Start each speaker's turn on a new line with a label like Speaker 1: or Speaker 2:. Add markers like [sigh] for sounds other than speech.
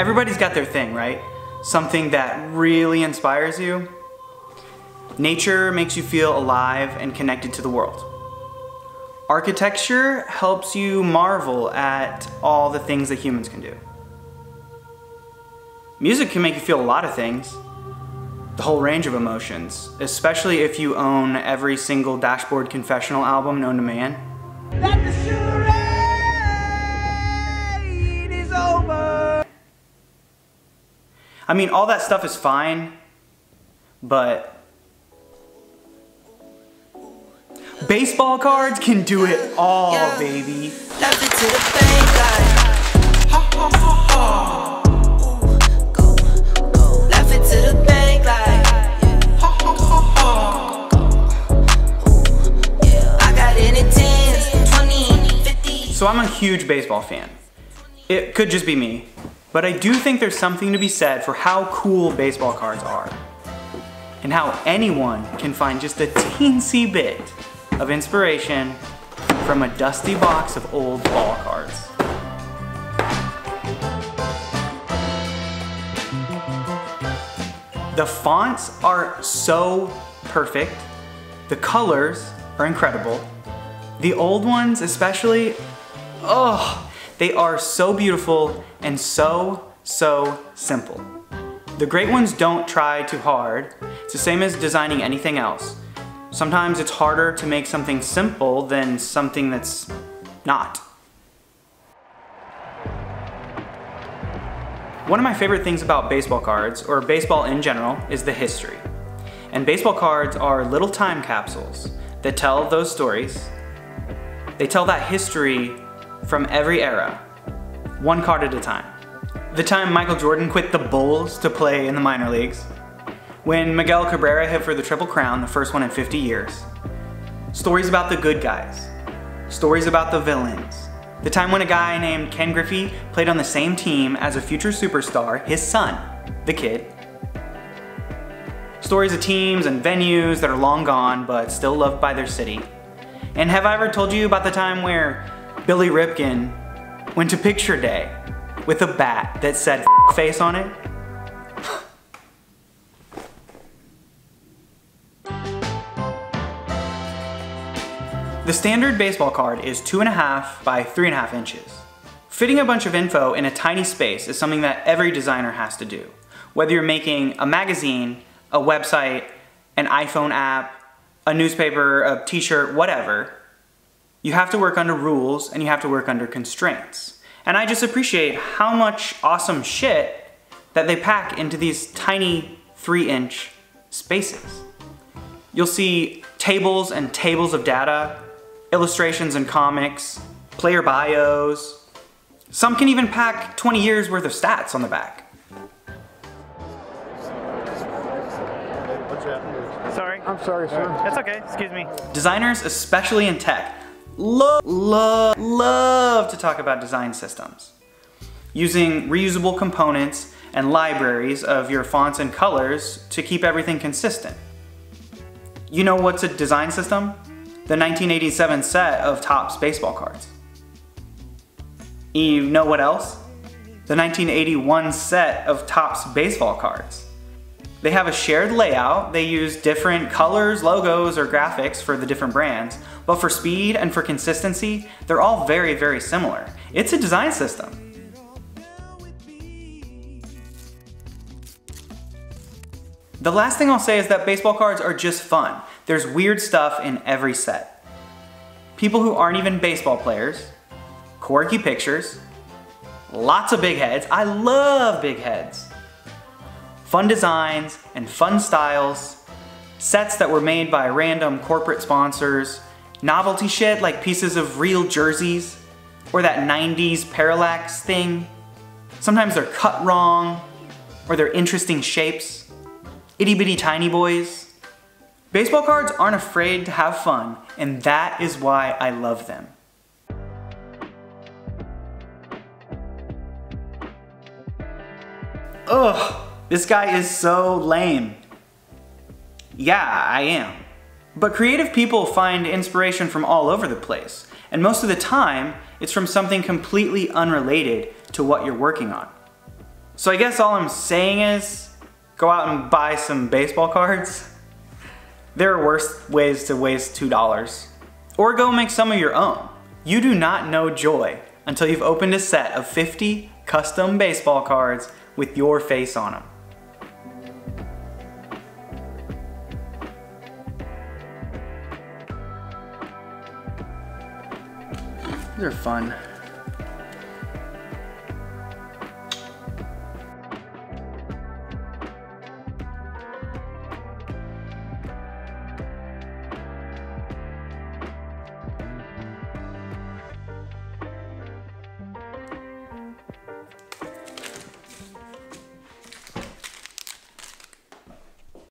Speaker 1: Everybody's got their thing, right? Something that really inspires you. Nature makes you feel alive and connected to the world. Architecture helps you marvel at all the things that humans can do. Music can make you feel a lot of things, the whole range of emotions, especially if you own every single Dashboard Confessional album known to man. I mean, all that stuff is fine, but baseball cards can do it all, baby. So I'm a huge baseball fan. It could just be me, but I do think there's something to be said for how cool baseball cards are and how anyone can find just a teensy bit of inspiration from a dusty box of old ball cards. The fonts are so perfect. The colors are incredible. The old ones especially Oh, they are so beautiful and so, so simple. The great ones don't try too hard. It's the same as designing anything else. Sometimes it's harder to make something simple than something that's not. One of my favorite things about baseball cards, or baseball in general, is the history. And baseball cards are little time capsules that tell those stories. They tell that history from every era, one card at a time. The time Michael Jordan quit the Bulls to play in the minor leagues. When Miguel Cabrera hit for the Triple Crown, the first one in 50 years. Stories about the good guys. Stories about the villains. The time when a guy named Ken Griffey played on the same team as a future superstar, his son, the kid. Stories of teams and venues that are long gone but still loved by their city. And have I ever told you about the time where Billy Ripken went to picture day with a bat that said face on it. the standard baseball card is two and a half by three and a half inches. Fitting a bunch of info in a tiny space is something that every designer has to do. Whether you're making a magazine, a website, an iPhone app, a newspaper, a t-shirt, whatever, you have to work under rules and you have to work under constraints. And I just appreciate how much awesome shit that they pack into these tiny three inch spaces. You'll see tables and tables of data, illustrations and comics, player bios. Some can even pack 20 years worth of stats on the back.
Speaker 2: Sorry.
Speaker 3: I'm sorry, sir.
Speaker 2: That's okay, excuse me.
Speaker 1: Designers, especially in tech, love, love, love to talk about design systems. Using reusable components and libraries of your fonts and colors to keep everything consistent. You know what's a design system? The 1987 set of Topps baseball cards. You know what else? The 1981 set of Topps baseball cards. They have a shared layout, they use different colors, logos, or graphics for the different brands, but for speed and for consistency, they're all very, very similar. It's a design system. The last thing I'll say is that baseball cards are just fun. There's weird stuff in every set. People who aren't even baseball players, quirky pictures, lots of big heads. I love big heads fun designs and fun styles, sets that were made by random corporate sponsors, novelty shit like pieces of real jerseys, or that 90s parallax thing. Sometimes they're cut wrong, or they're interesting shapes. Itty bitty tiny boys. Baseball cards aren't afraid to have fun, and that is why I love them. Ugh. This guy is so lame. Yeah, I am. But creative people find inspiration from all over the place, and most of the time, it's from something completely unrelated to what you're working on. So I guess all I'm saying is go out and buy some baseball cards. [laughs] There are worse ways to waste $2. Or go make some of your own. You do not know joy until you've opened a set of 50 custom baseball cards with your face on them. These are fun.